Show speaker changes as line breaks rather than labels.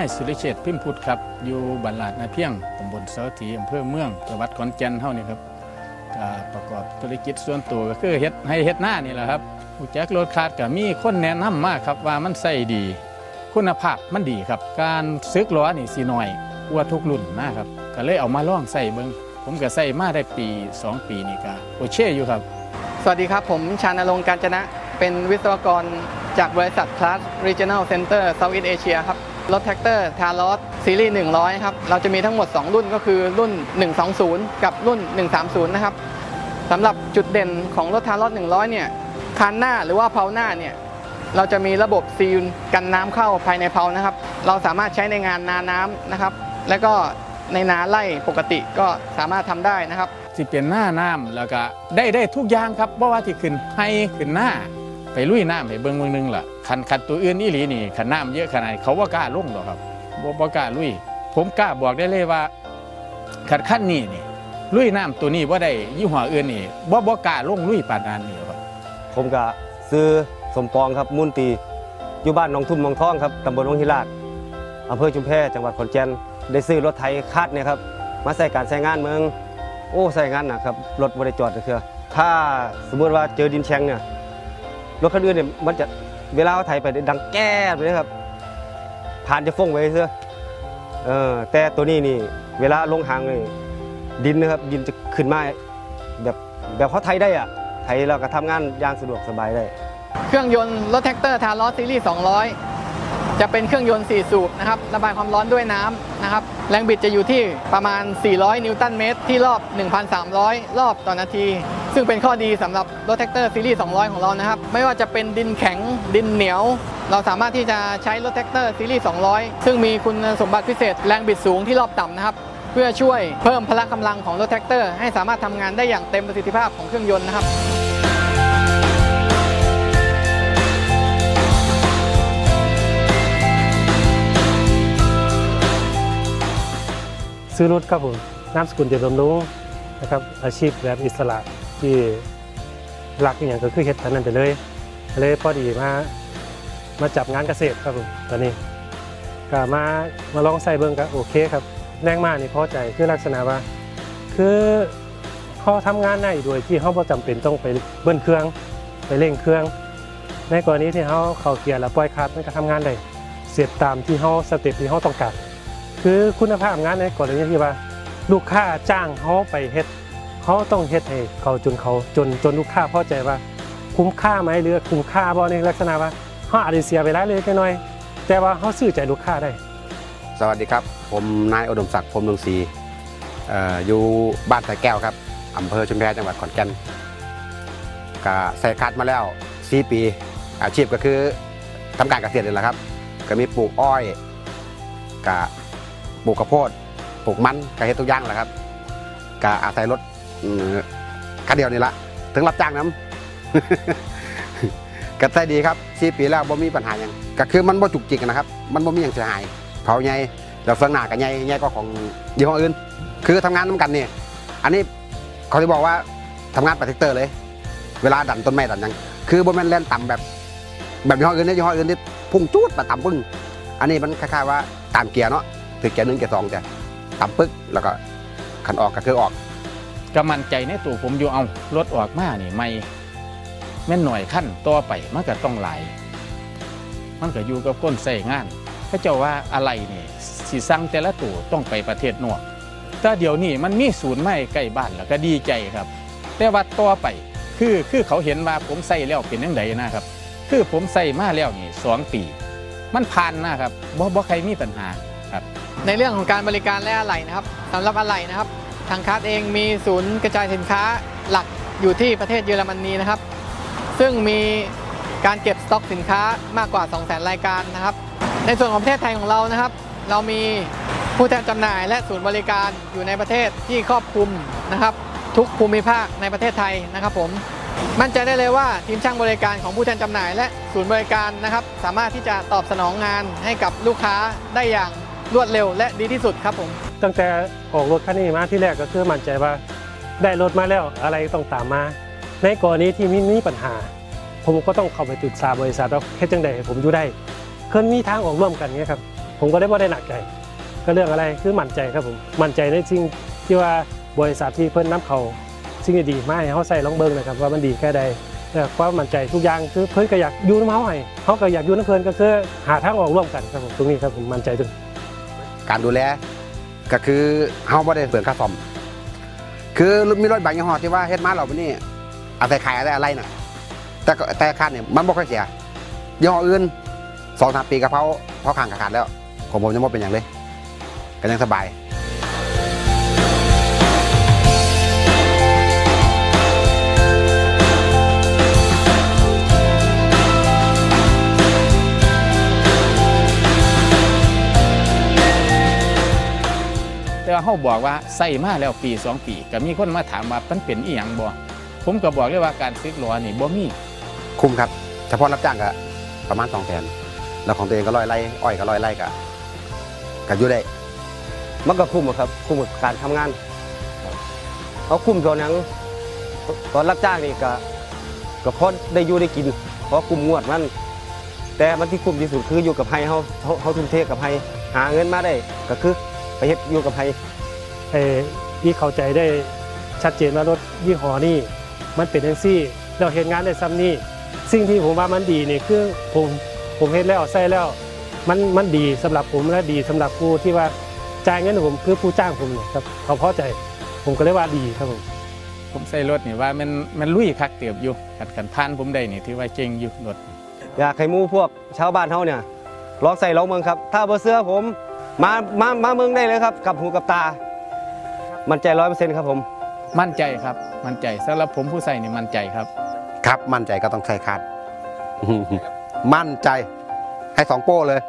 ายสุริเชษพิมพุทธครับ อยู่บันลาดนาเพียงตำบลเสาถีอำเภอเมืองจังหวัดขอนแก่นเฮานี่ครับประกอบธุรกิจส่วนตัวก็คือเฮ็ดให้เฮ็ดหน้านี่แหละครับผู้แจ็ครถคาดก็มีคนแนะนำมากครับว่ามันใส่ดี คุณภาพมันดีครับ การซึกล้อนี่สิน้อยกว่าทุกรุ่นนะครับก็เลยเอามาล่องใส่เบิงผมก็ใส่มาได้ปี 2 ปีนี่ก็โอเคอยู่ครับ
สวัสดีครับผมชานรงค์การจนะ เป็นวิศวกรจากบริษัท CLAAS Regional Center Southeast Asia ครับ รถแทรกเตอร์ TALOS ซีรีส์ 100 ครับ เราจะมีทั้งหมด 2 รุ่นก็คือรุ่น 120 กับรุ่น 130 นะครับสำหรับจุดเด่นของรถ TALOS 100 เนี่ยคานหน้าหรือว่าเพลาหน้าเนี่ยเราจะมีระบบซีลกันน้ำเข้าภายในเพลานะครับ เราสามารถใช้ในงานนาน้ำนะครับ แล้วก็ในนาไร่ปกติก็สามารถทำได้นะครับ
สิเปลี่ยนหน้าน้ำแล้วก็ได้ได้ทุกอย่างครับบ่ว่าที่ขึ้นให้ขึ้นหน้า ไปลุยน้ำให้เบิ่งเบิ่งนึงล่ะคันคันตัวอื่นอีหลีนี่คันน้ำเยอะขนาดนี้เขาว่ากล้าลุ่งหรอครับบ่บ่กล้าลุย ผมกล้าบอกได้เลยว่าคันขั้นนี้นี่ลุยน้ำตัวนี้ว่าได้ยี่ห้ออื่นนี่บ่บ่กล้าลุ่งลุยปานนั้นนี่ครับ
ผมก็ซื้อสมปองครับมุนตีอยู่บ้านหนองทุ่มหนองท้องครับตำบลหนองหิลาดอำเภอชุมแพจังหวัดขอนแก่นได้ซื้อรถไถคาดเนี่ยครับมาใส่การใช้งานเมืองโอ้ใส่งานนะครับรถบริจอดคือถ้าสมมติว่าเจอดินแฉงเนี่ย รถคันอื่นเนี่ยมันจะเวลาเขาไถไปดังแก้ไปเลยครับ ผ่านจะฟงไว้เสื้อเออแต่ตัวนี้นี่ เวลาลงหางนี่ดินนะครับดินจะขึ้นมาแบบแบบเขาไถได้อะไถเราก็ทำงานอย่างสะดวกสบายได้
เครื่องยนต์รถแท็กเตอร์ทารอสซีรีส์ 200 จะเป็นเครื่องยนต์ 4 สูบนะครับระบายความร้อนด้วยน้ำนะครับ แรงบิดจะอยู่ที่ประมาณ 400 นิวตันเมตร ที่รอบ 1,300 รอบต่อนาที ซึ่งเป็นข้อดีสำหรับรถแทรกเตอร์ซีรีส์200 ของเรานะครับ ไม่ว่าจะเป็นดินแข็งดินเหนียว เราสามารถที่จะใช้รถแทรกเตอร์ซีรีส์200 ซึ่งมีคุณสมบัติพิเศษแรงบิดสูงที่รอบต่ำนะครับ เพื่อช่วยเพิ่มพละกำลังของรถแทรกเตอร์ ให้สามารถทำงานได้อย่างเต็มประสิทธิภาพของเครื่องยนต์นะครับ
ซื้อรถครับผมนามสกุลเดียวบำรุงนะครับอาชีพแบบอิสระ ที่หลักอย่างก็คือเฮ็ดทันนั้นไปเลยเลยพอดีมามาจับงานเกษตรครับผมตอนนี้ก็มามาลองใส่เบิ่งก็โอเคครับแรงมากนี่พอใจคือลักษณะว่า คือเขาทำงานได้โดยที่เขาบ่จำเป็นต้องไปเบิ้ลเครื่อง ไปเร่งเครื่อง ในกรณีที่เขาเข้าเกียร์แล้วปล่อยคลัตช์มันก็ทำงานได้เสร็จตามที่เขา step ที่เขาต้องการคือคุณภาพงานในกรณีที่ว่า ลูกค้าจ้างเขาไปเฮ็ด เขาต้องเฮ็ดให้เขาจนเขาจนจนลูกค้าพอใจว่า คุ้มค่าไหมหรือคุ้มค่าบ่ในลักษณะว่าเขาอาจจะเสียไปหลายเล็กน้อย แต่ว่าเขาซื้อใจลูกค้าได้
สวัสดีครับ ผมนายอุดมศักดิ์พรมดวงศรีอยู่บ้านสายแก้วครับอำเภอชุมแพจังหวัดขอนแก่นก็ใส่คัดมาแล้ว 4 ปี อาชีพก็คือทำการเกษตรนี่แหละครับ ก็มีปลูกอ้อยกะปลูกข้าวโพดปลูกมันก็เฮ็ดทุกอย่างแหละครับก็อาศัยรถ คันเดียวนี่ละถึงรับจ้างน้ำก็ใส่ดีครับ4ปีแล้วบ่มีปัญหาหยังก็คือมันบ่จุกจิกนะครับ มันบ่มีหยังเสียหายเผาใหญ่แล้วเฟืองหนากับใหญ่ใหญ่กว่าของยี่ห้ออื่น คือทำงานน้ำกันนี่อันนี้เขาจะบอกว่าทำงานปฏิเตอร์เลย เวลาดันต้นไม้ดันยังคือบนแมนแล่นต่ำแบบแบบยี่ห้ออื่นเนี่ยยี่ห้ออื่นนี่พุ่งจูดมาต่ำปึ้งอันนี้มันคล้ายๆว่าตามเกียร์เนาะถือเกียร์หนึ่งเกียร์สองแต่ต่ำปึ๊กแล้วก็ขันออกก็คือออก
ก็มั่นใจในตัวผมอยู่เอารถออกมานี่ไม่แม่นหน่อยขั้นต่อไปมันก็ต้องไหลมันก็อยู่กับก้นใส่งานพระเจ้าว่าอะไรนี่สิสั่งแต่ละตัวต้องไปประเทศนอกแต่เดี๋ยวนี้มันมีศูนย์ไม่ใกล้บ้านแล้วก็ดีใจครับ แต่ว่าต่อไปคือคือเขาเห็นว่าผมใส่แล้วเป็นยังไงนะครับ คือผมใส่มาแล้วนี่สองปีมันผ่านนะครับบ่บ่ใครมีปัญหาครับ
ในเรื่องของการบริการและอะไหล่นะครับสำหรับอะไหล่นะครับ ทางคัสเองมีศูนย์กระจายสินค้าหลักอยู่ที่ประเทศเยอรมนีนะครับ ซึ่งมีการเก็บสต็อกสินค้ามากกว่า 2 0 0 0 0 0 รายการนะครับ ในส่วนของประเทศไทยของเรานะครับ เรามีผู้แทนจำหน่ายและศูนย์บริการอยู่ในประเทศที่ครอบคลุมนะครับ ทุกภูมิภาคในประเทศไทยนะครับผมมั่นใจได้เลยว่าทีมช่างบริการของผู้แทนจำหน่าย และศูนย์บริการนะครับ สามารถที่จะตอบสนองงานให้กับลูกค้าได้อย่างรวดเร็วและดีที่สุดครับผม
ตั้งแต่ออกรถคันนี้มาที่แรกก็คือมั่นใจว่าได้รถมาแล้วอะไรต้องตามมา ในกรณีที่มีมีปัญหา ผมก็ต้องเข้าไปปรึกษาบริษัทว่าเฮ็ดจังใดให้ผมอยู่ได้เพิ่นมีทางออกร่วมกันเงี้ยครับผมก็ได้บ่ได้หนักใจก็เรื่องอะไรคือมั่นใจครับผมมั่นใจในสิ่งที่ว่าบริษัทที่เพิ่นนํเขาสิ่งดีๆมาให้เขาใส่ลองเบิ่งนะครับว่ามันดีแค่ใดแต่ความมั่นใจทุกอย่างคือเพิ่นก็อยากอยู่น้ำเฮาให้เขาก็อยากอยู่น้ำเพิ่นก็คือหาทางออกร่วมกันครับผมตรงนี้ครับผมมั่นใจตรง
การดูแล ก็คือเฮาบ่ได้เปลืองค่าซ่อม คือมีรถบางยี่ห้อที่ว่าเฮ็ดมาเราบัดนี้อาศัยขายอะไรอะไรน่ะ แต่แต่คันเนี่ยมันบ่ค่อยเสียยี่ห้ออื่นสองสามปีกับเขาเขาข้างกับขาดแล้ว ของผมยังบ่เป็นอย่างเลยก็ยังสบาย
เขาบอกว่าใส่มาแล้วปีสองปีก็มีคนมาถามว่ามันเป็นอีหยังบ่ผมก็บอกเลยว่าการซื้อล้อนี่บ่มี
คุ้มครับ เฉพาะรับจ้างก็ประมาณสองแสนแล้วของตัวเองก็ร้อยไร่อ้อยก็ร้อยไร่ก็ก็อยู่ได้
มันก็คุ้มอะครับ คุ้มกับการทำงานเขาคุ้มตอนนั้นตอนรับจ้างนี่ก็ก็พอได้อยู่ได้กินเพราะคุ้มงวดมันแต่มันที่คุ้มที่สุดคืออยู่กับไฮเฮาเฮาเฮาทุ่มเทกับไฮหาเงินมาได้ก็คือ ไปเฮ็ดอยู่กับไฮ
เอ่อที่เข้าใจได้ชัดเจนว่ารถยี่ห้อนี้มันเป็นจังซี่เราเห็นงานได้ซ้ำนี่สิ่งที่ผมว่ามันดีนี่คือผมผมเห็นแล้วใส่แล้ว มันมันดีสำหรับผมและดีสำหรับผู้ที่ว่าจ่ายเงินให้ผมคือผู้จ้างผมเนี่ยครับเขาพอใจผมก็เลยว่าดีครับผม
ผมใส่รถนี่ว่ามันมันลุยคักเติบอยู่กันกันผ่านผมได้นี่ถือว่าเก่งอยู่รถ
อยากให้หมู่พวกชาวบ้านเฮาเนี่ยลองใส่ลองเมืองครับ ถ้าบ่เสื้อผม มามามาเมืองได้เลยครับ กับหูกับตา มันใจร้อยเปอร์เซ็นต์ครับผม
มั่นใจครับ มั่นใจสำหรับผมผู้ใส่นี่มั่นใจครับ
ครับมั่นใจก็ต้องใช้คาดมั่นใจให้สองโป้เลย